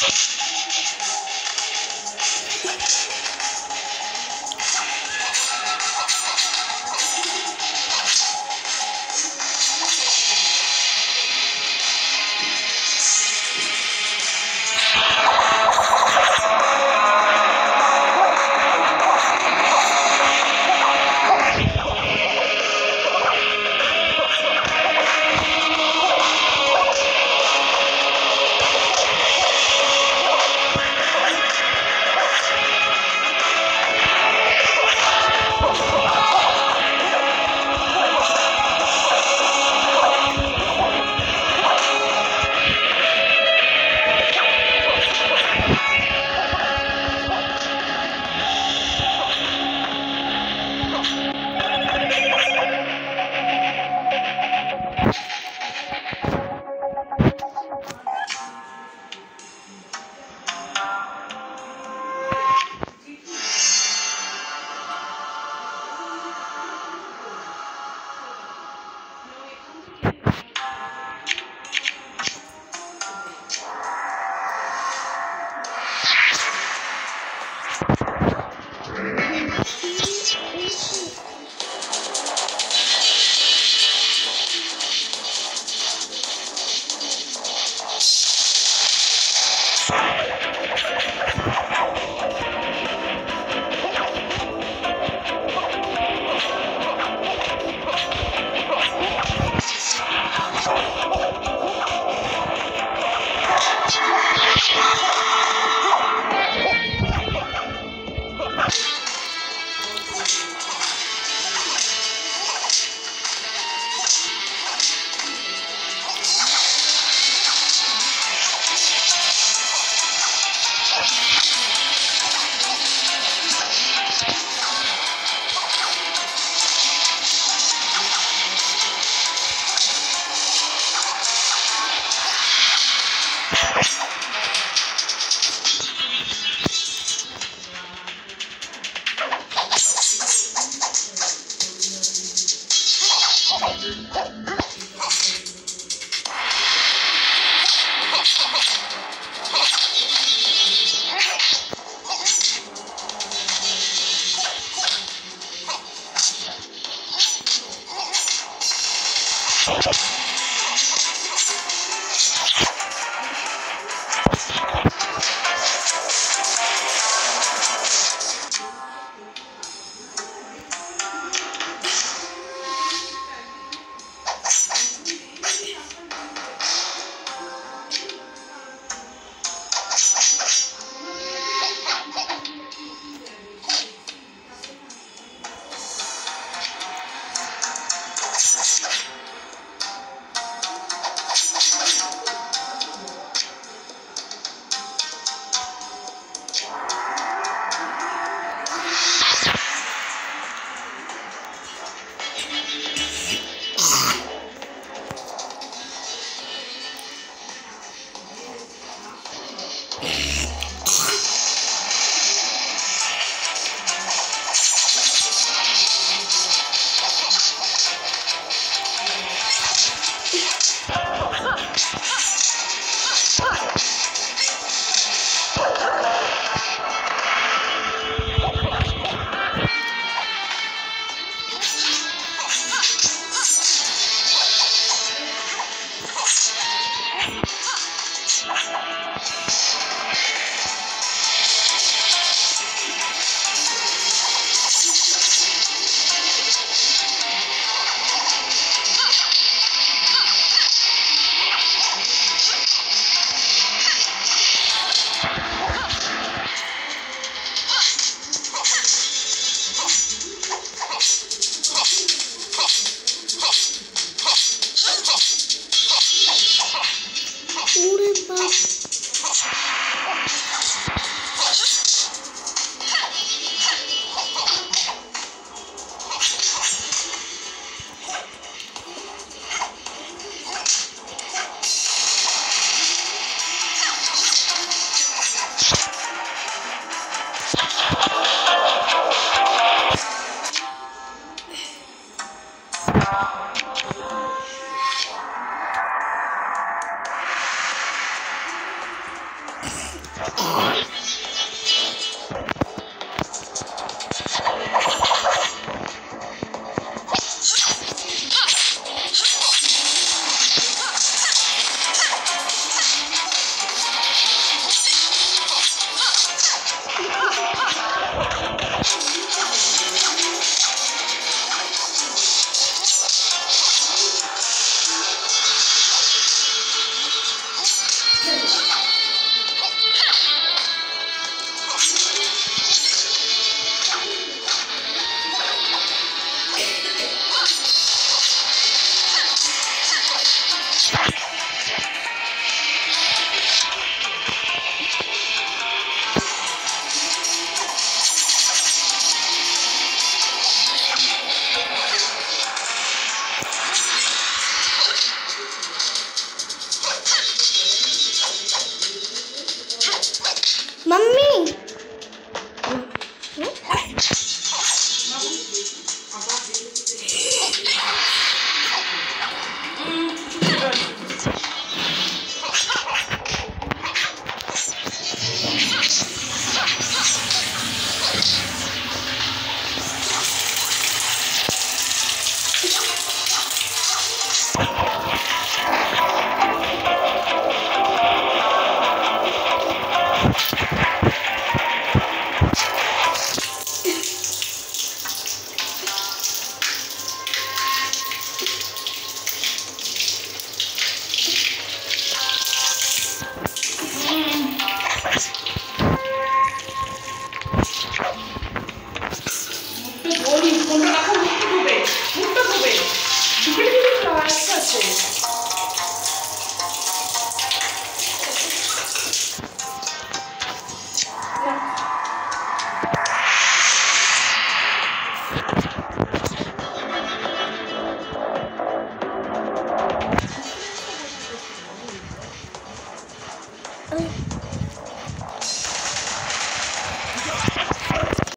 Thanks. people.